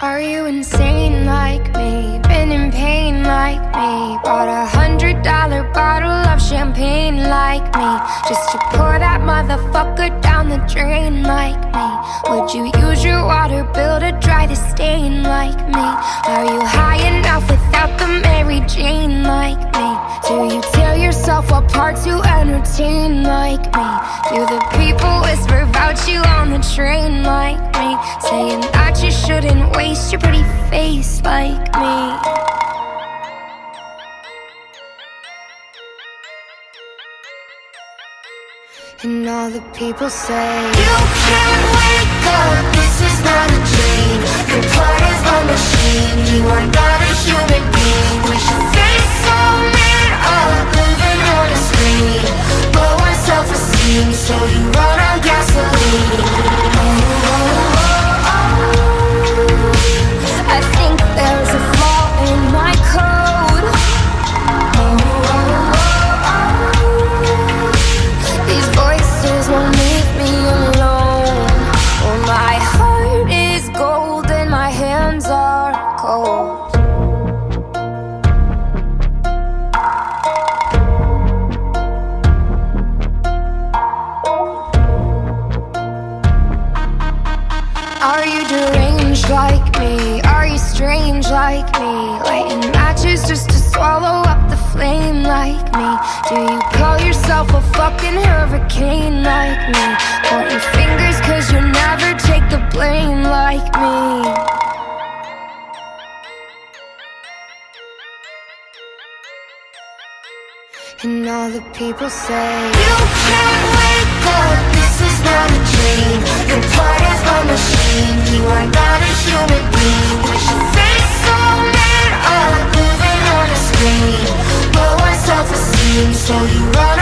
Are you insane like me? Been in pain like me? Bought a hundred dollar bottle of champagne like me Just to pour that motherfucker down the drain like me Would you use your water bill to dry the stain like me? Are you high enough without the Mary Jane like me? Do you tear yourself apart to entertain like me? Do the people whisper about you on the train like me? Saying that you shouldn't waste your pretty face like me And all the people say You can't wake up, Thank you. Are you deranged like me? Are you strange like me? Lighting matches just to swallow up the flame like me? Do you call yourself a fucking hurricane like me? Pointing fingers cause you never take the blame like me And all the people say You can't wake up, this is not a dream You're part of so you run